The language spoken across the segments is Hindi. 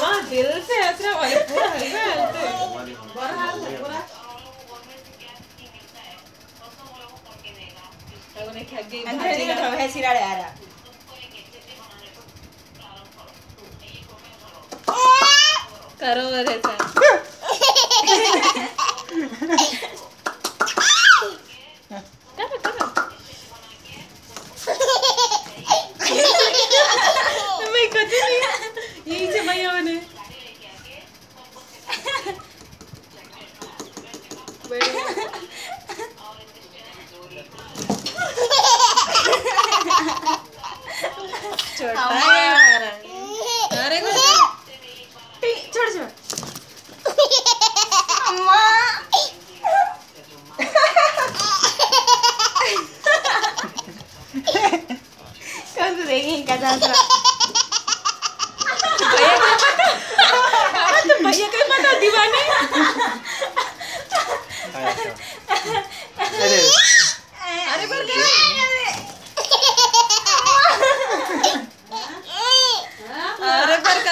Matilde se trabalha por gente. Bora rápido, bora. Antes de que otra vez decir ara, ara. Caro, derecha. छोटा है अरे छोड़ छोड़ अम्मा कौन सा देखेंगे क्या डांस रहा तो भैया का पता दीवाने अरे अरे पर क्या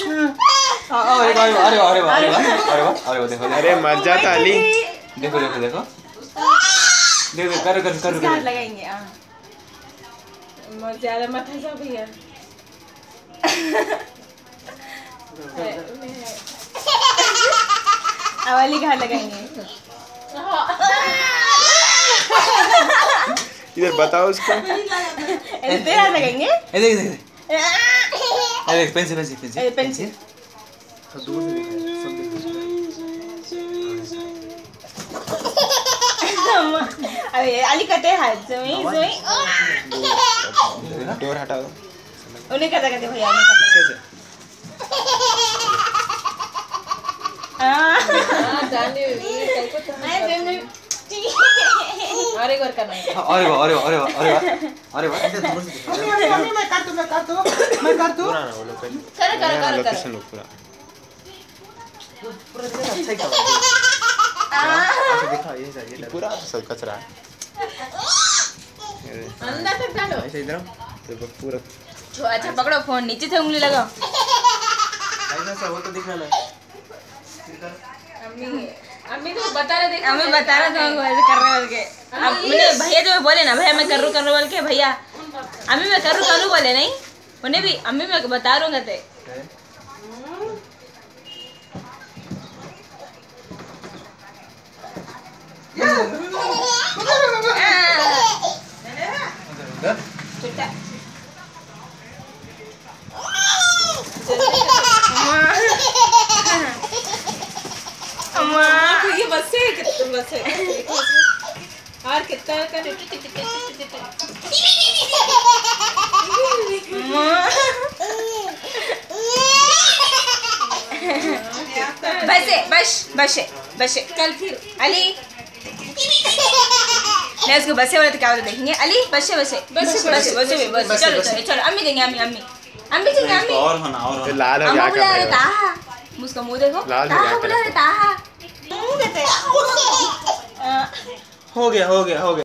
अरे वाह, अरे वाह, अरे वाह, अरे वाह, अरे वाह, अरे वाह, देखो देखो अरे मत जा ताली देखो देखो देखो देखो करो करो करो करो लगाएँगे हाँ ज़्यादा मत हंसा भैया का हाथ लगाएँगे इधर बताओ उसको तेरा लगाएँगे देख देख देख अरे देख पेंसिल पेंसिल पेंसिल ए, पेंसिल। अरे अली करते हाथ जोई जोई डोर हटा दो उन्हें करता करते भैया उन्हें करता अच्छे से हाँ हाँ जाने कल को तो मैं जोई जोई और एक बार करना है। हाँ, अरे वाह, अरे वाह, अरे वाह, अरे वाह, अरे वाह, ऐसे दूर से दिखा। पूरा ना बोलो पहले करो करो करो करो लोकेशन लो पूरा पूरा देखो, अच्छा ही करो। ऐसे दिखाओ, ये ये ये पूरा सब कचरा अंदर तक डालो। ऐसे इधर आओ। पूरा अच्छा पकड़ो फ़ोन नीचे से उंगली लगाओ। ऐसा वो तो दिखना। अम्मी अम्मी तो बता रहे थे अम्मी बता रहा था हमको ऐसे कर रहे बोल के अब मैंने भैया जो बोले ना भैया मैं कर रू कर रू बोल के भैया। अम्मी मैं करूँ करूँ बोले नहीं? उन्हें भी अम्मी मैं बता रूँगा ते है? उधर, उधर। छुट्टा अम्मा तो ये बस है। कितना बस और कितना का बस बस बस बस कल फिर अली। नहीं उसको बसे वाले तो क्या होता देखेंगे। अली बस बसे बस बस बस बस बस। बस चलो बस। चलो चलो अम्मी देंगे अम्मी अम्मी। अम्मी देंगे इसको अम्मी। और होना और लाल हो ताहा। उसका मुँह देखो। लाल हो ताहा। देते हो। गया हो गया हो गया।